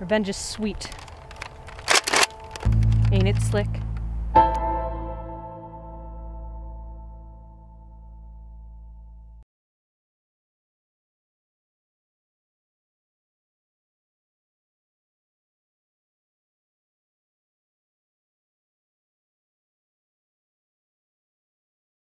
Revenge is sweet. Ain't it slick?